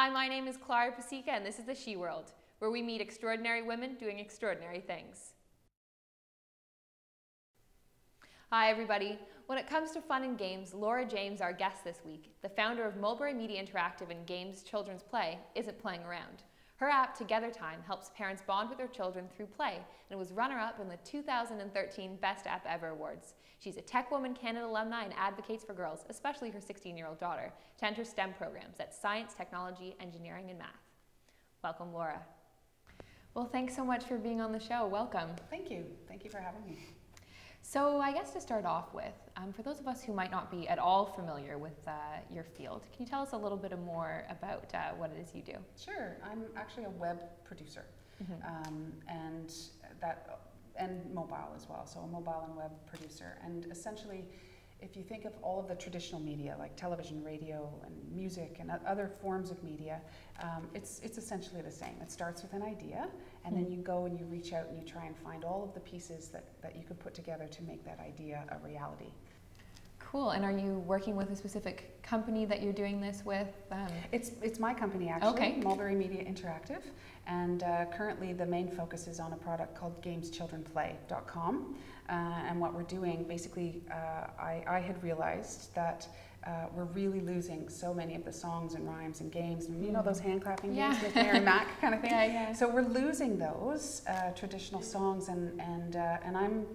Hi, my name is Clara Pasieka, and this is the She World, where we meet extraordinary women doing extraordinary things. Hi, everybody. When it comes to fun and games, Laura James, our guest this week, the founder of Mulberry Media Interactive and Games Children's Play, isn't playing around. Her app, Together Time, helps parents bond with their children through play and was runner-up in the 2013 Best App Ever Awards. She's a Tech Woman Canada alumni and advocates for girls, especially her 16-year-old daughter, to enter STEM programs at science, technology, engineering, and math. Welcome, Laura. Well, thanks so much for being on the show. Welcome. Thank you. Thank you for having me. So I guess to start off with, um, for those of us who might not be at all familiar with uh, your field, can you tell us a little bit more about uh, what it is you do? Sure. I'm actually a web producer, mm-hmm. um, and that and mobile as well. So a mobile and web producer, and essentially if you think of all of the traditional media like television, radio, and music, and other forms of media, um, it's, it's essentially the same. It starts with an idea, and mm. then you go and you reach out and you try and find all of the pieces that, that you could put together to make that idea a reality. Cool. And are you working with a specific company that you're doing this with? Um, it's it's my company actually, okay. Mulberry Media Interactive, and uh, currently the main focus is on a product called GamesChildrenPlay.com. Uh, and what we're doing, basically, uh, I, I had realized that uh, we're really losing so many of the songs and rhymes and games, and you know those hand clapping yeah. games with Mary Mack kind of thing. Yeah, yeah. So we're losing those uh, traditional songs, and and uh, and I'm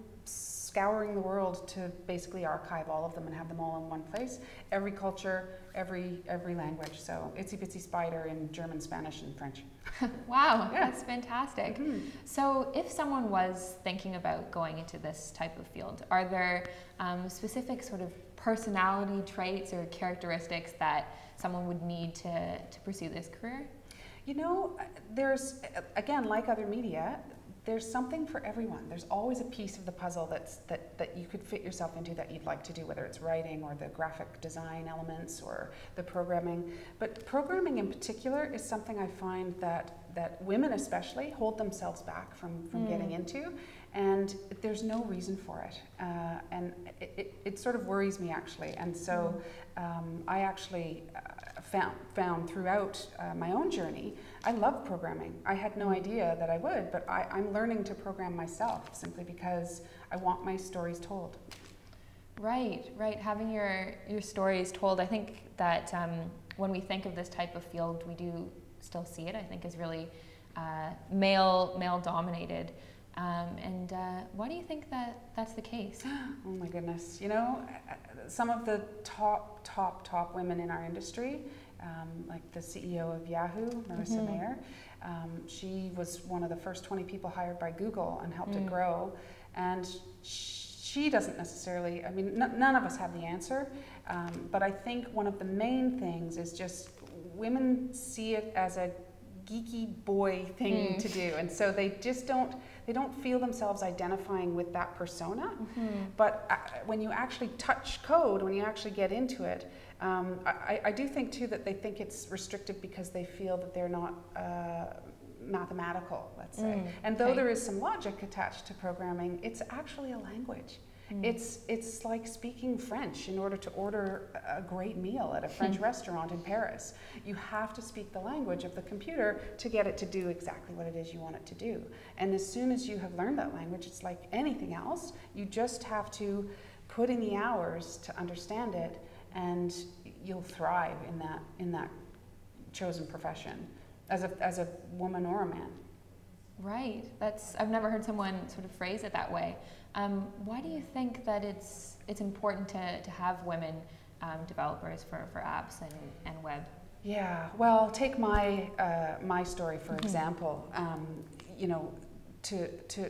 scouring the world to basically archive all of them and have them all in one place. Every culture, every every language. So Itsy Bitsy Spider in German, Spanish, and French. wow, yeah. that's fantastic. Mm-hmm. So if someone was thinking about going into this type of field, are there um, specific sort of personality traits or characteristics that someone would need to, to pursue this career? You know, there's, again, like other media, there's something for everyone. There's always a piece of the puzzle that's, that, that you could fit yourself into that you'd like to do, whether it's writing or the graphic design elements or the programming. But programming in particular is something I find that, that women especially hold themselves back from, from mm. getting into. And there's no reason for it. Uh, and it, it, it, sort of worries me actually. And so mm. um, I actually uh, found, found throughout uh, my own journey I love programming. I had no idea that I would, but I, am learning to program myself simply because I want my stories told. Right, right. Having your, your stories told, I think that um, when we think of this type of field, we do still see it, I think, is really uh, male, male dominated. Um, and uh, why do you think that that's the case? Oh my goodness. You know, some of the top, top, top women in our industry um, like the CEO of Yahoo, Marissa mm-hmm. Mayer. Um, she was one of the first 20 people hired by Google and helped mm. it grow. And she doesn't necessarily, I mean, n- none of us have the answer, um, but I think one of the main things is just women see it as a geeky boy thing mm. to do. And so they just don't they don't feel themselves identifying with that persona. Mm-hmm. But uh, when you actually touch code, when you actually get into it, um, I, I, do think too that they think it's restrictive because they feel that they're not uh, mathematical, let's say. Mm, and though okay. there is some logic attached to programming, it's actually a language. Mm. It's it's like speaking French in order to order a great meal at a French restaurant in Paris. You have to speak the language of the computer to get it to do exactly what it is you want it to do. And as soon as you have learned that language, it's like anything else. You just have to put in the hours to understand it, and you'll thrive in that in that chosen profession as a as a woman or a man. Right. That's I've never heard someone sort of phrase it that way. Um, why do you think that it's it's important to, to have women um, developers for, for apps and, and web? Yeah, well, take my uh, my story for mm-hmm. example. Um, you know, to to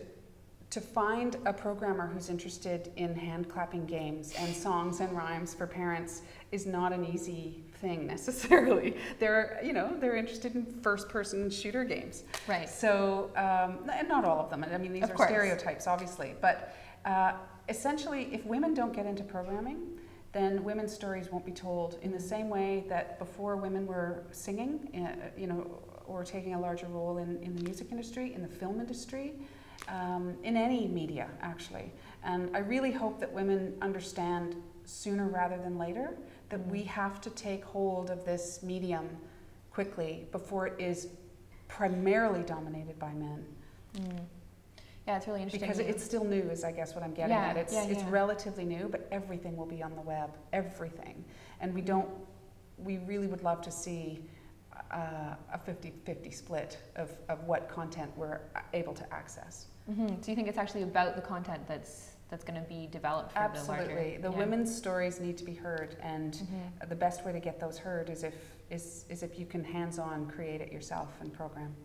to find a programmer who's interested in hand clapping games and songs and rhymes for parents is not an easy thing necessarily. They're, you know, they're interested in first-person shooter games. Right. So, um, and not all of them. I mean, these of are course. stereotypes, obviously. But uh, essentially, if women don't get into programming, then women's stories won't be told in the same way that before women were singing, uh, you know, or taking a larger role in, in the music industry, in the film industry, um, in any media, actually. And I really hope that women understand sooner rather than later that we have to take hold of this medium quickly before it is primarily dominated by men. Mm. Yeah, it's really interesting. Because it's still new, is I guess what I'm getting Yeah, at. It's, yeah, yeah. it's relatively new, but everything will be on the web, everything. And we don't, we really would love to see uh, a 50 50 split of, of what content we're able to access. hmm So you think it's actually about the content that's that's going to be developed for the larger? Absolutely. The yeah. women's stories need to be heard, and Mhm. the best way to get those heard is if, is, is if you can hands on create it yourself and program.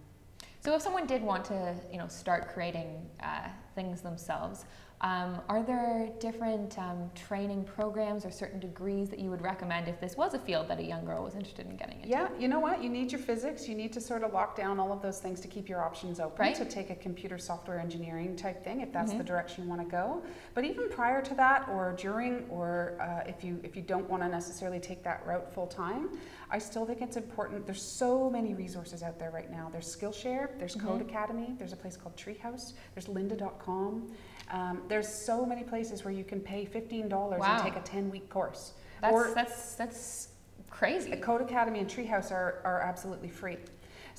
So if someone did want to, you know, start creating uh, things themselves, um, are there different um, training programs or certain degrees that you would recommend if this was a field that a young girl was interested in getting into? Yeah, you know what? You need your physics. You need to sort of lock down all of those things to keep your options open. Right. To take a computer software engineering type thing, if that's Mhm. the direction you want to go. But even prior to that, or during, or uh, if you if you don't want to necessarily take that route full time, I still think it's important. There's so many resources out there right now. There's Skillshare. There's Code Mhm. Academy. There's a place called Treehouse. There's Um, there's so many places where you can pay fifteen dollars Wow. and take a ten week course. That's Or- that's that's crazy. the Codecademy and Treehouse are, are absolutely free.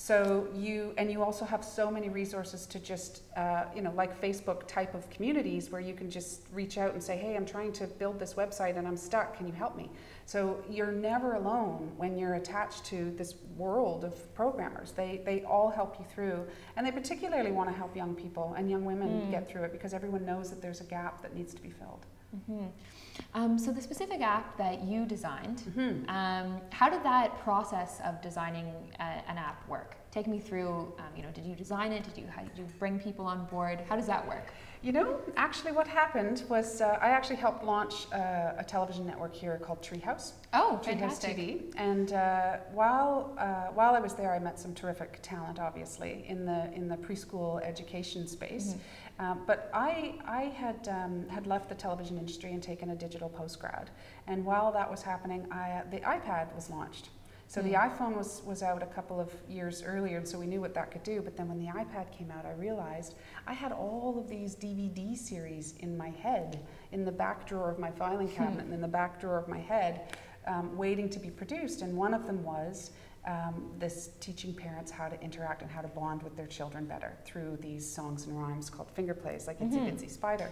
So you and you also have so many resources to just uh, you know like Facebook type of communities where you can just reach out and say, hey, I'm trying to build this website and I'm stuck. Can you help me? So you're never alone when you're attached to this world of programmers. They they all help you through, and they particularly want to help young people and young women Mm. get through it because everyone knows that there's a gap that needs to be filled. hmm Um, so the specific app that you designed, Mhm. um, how did that process of designing a, an app work? Take me through. Um, you know, did you design it? Did you how did you bring people on board? How does that work? You know, actually, what happened was uh, I actually helped launch uh, a television network here called Treehouse, Oh, Treehouse fantastic! TV. And uh, while uh, while I was there, I met some terrific talent, obviously, in the in the preschool education space. Mhm. Um, but I I had um, had left the television industry and taken a digital postgrad. And while that was happening, I, the iPad was launched. So the Mm. iPhone was, was out a couple of years earlier, and so we knew what that could do. But then when the iPad came out, I realized I had all of these DVD series in my head, in the back drawer of my filing cabinet, and in the back drawer of my head, um, waiting to be produced. And one of them was um, this teaching parents how to interact and how to bond with their children better through these songs and rhymes called finger plays, like Itsy Mhm. Bitsy Spider.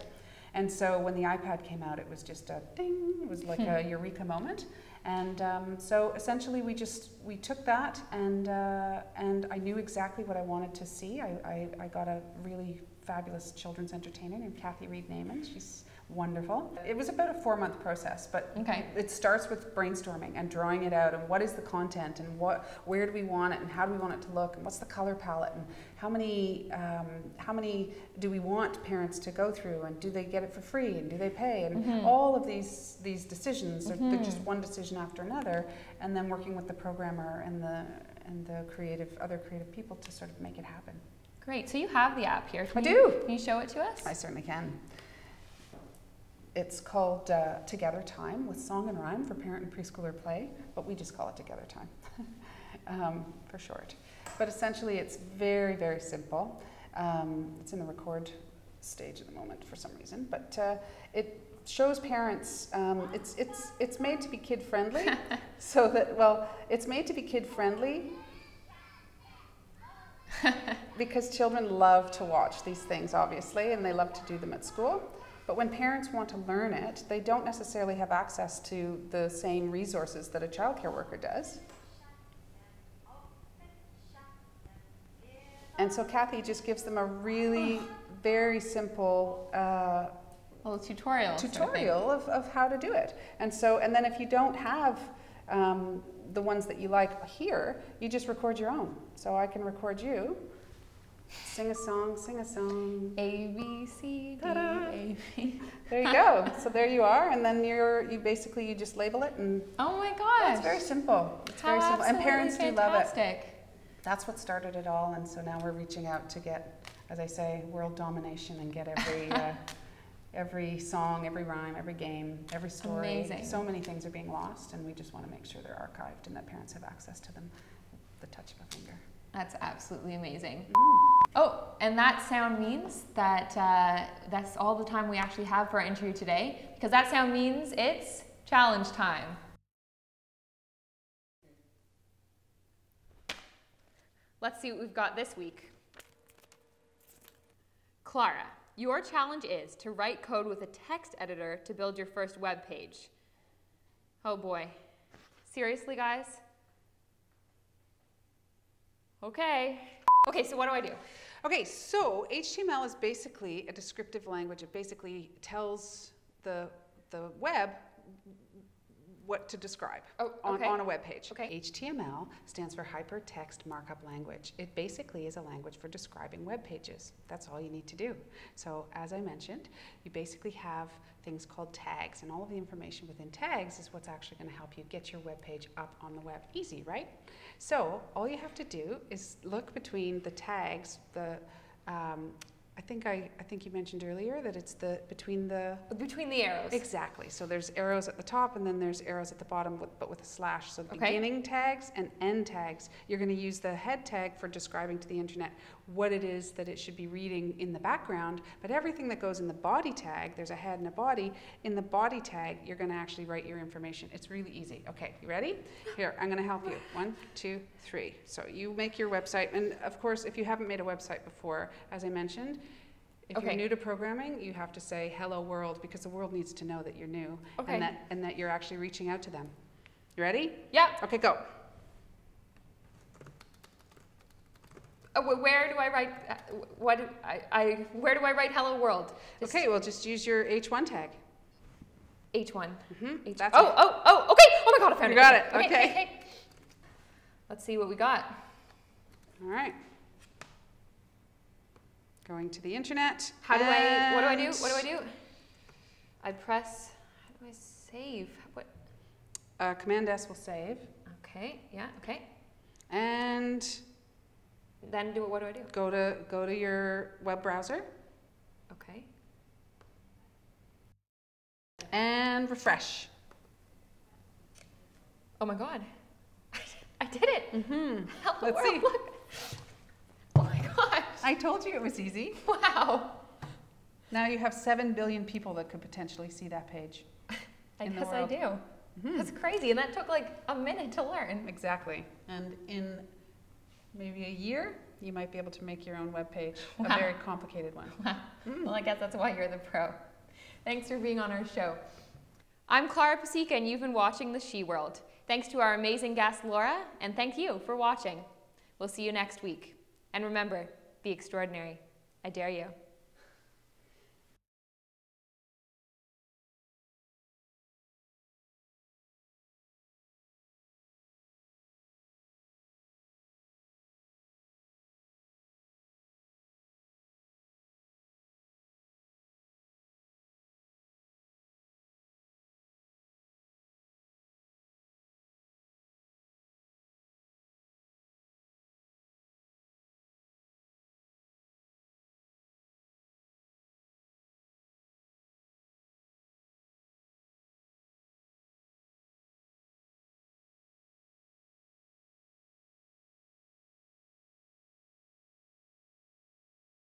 And so when the iPad came out, it was just a ding. It was like a eureka moment. And um, so essentially, we just we took that, and uh, and I knew exactly what I wanted to see. I, I, I got a really fabulous children's entertainer named Kathy Reid-Naiman. She's wonderful. It was about a four month process, but Okay. it starts with brainstorming and drawing it out, and what is the content, and what where do we want it, and how do we want it to look, and what's the color palette, and how many um, how many do we want parents to go through, and do they get it for free, and do they pay, and Mhm. all of these these decisions are they're just Mhm. one decision after another, and then working with the programmer and the and the creative other creative people to sort of make it happen. Great. So you have the app here. Can I you, do. Can you show it to us? I certainly can. It's called uh, Together Time with song and rhyme for parent and preschooler play, but we just call it Together Time um, for short. But essentially, it's very, very simple. Um, it's in the record stage at the moment for some reason, but uh, it shows parents. Um, it's it's it's made to be kid friendly, so that well, it's made to be kid friendly because children love to watch these things, obviously, and they love to do them at school. But when parents want to learn it, they don't necessarily have access to the same resources that a childcare worker does. And so Kathy just gives them a really very simple uh, A little tutorial. sort of tutorial of, of how to do it. And so, and then if you don't have um, the ones that you like here, you just record your own. So I can record you, sing a song, sing a song. A B C D. A B. There you go. so there you are, and then you're you basically you just label it, and Oh my gosh. it's very simple. It's How very simple, and parents do love it. That's what started it all, and so now we're reaching out to get, as I say, world domination and get every. Uh, Every song, every rhyme, every game, every story. Amazing. So many things are being lost, and we just want to make sure they're archived and that parents have access to them the touch of a finger. That's absolutely amazing. Mm. Oh, and that sound means that uh, that's all the time we actually have for our interview today, because that sound means it's challenge time. Let's see what we've got this week. Clara, your challenge is to write code with a text editor to build your first web page. Oh boy. Seriously, guys? Okay. Okay, so what do I do? Okay, so HTML is basically a descriptive language. It basically tells the, the web what to describe Oh, on, on a web page. Okay. HTML stands for Hypertext Markup Language. It basically is a language for describing web pages. That's all you need to do. So, as I mentioned, you basically have things called tags, and all of the information within tags is what's actually going to help you get your web page up on the web. Easy, right? So, all you have to do is look between the tags, the um, I think I, I think you mentioned earlier that it's the between the Between the arrows. Exactly. So there's arrows at the top and then there's arrows at the bottom, with, but with a slash. So Okay. beginning tags and end tags. You're going to use the head tag for describing to the internet what it is that it should be reading in the background. But everything that goes in the body tag, there's a head and a body. In the body tag, you're going to actually write your information. It's really easy. Okay, you ready? Here, I'm going to help you. One, two, three. So you make your website, and of course, if you haven't made a website before, as I mentioned. If Okay. you're new to programming, you have to say hello world because the world needs to know that you're new Okay. and that and that you're actually reaching out to them. You ready? Yeah. Okay, go. Oh, where do I write? uh, What? do I, I. Where do I write "Hello World"? Just Okay, well just use your H1 tag. H1. Mm -hmm. H- That's oh, oh, oh, okay. Oh my god, I found You it. You got it, Okay, okay. okay. Let's see what we got. All right. Going to the internet. How do I, what do I do? What do I do? I press, how do I save? What? Uh, Command S will save. Okay, yeah, okay. And Then do what do I do? go to go to your web browser Okay. and refresh. Oh my god. I did it. Mm-hmm. Hello Let's world, see. look. I told you it was easy. Wow. Now you have seven billion people that could potentially see that page. I guess I do. Mhm. That's crazy. And that took like a minute to learn. Exactly. And in maybe a year, you might be able to make your own web page, Wow. a very complicated one. Mm. Well, I guess that's why you're the pro. Thanks for being on our show. I'm Clara Pasieka, and you've been watching The She World. Thanks to our amazing guest, Laura, and thank you for watching. We'll see you next week. And remember, be extraordinary. I dare you.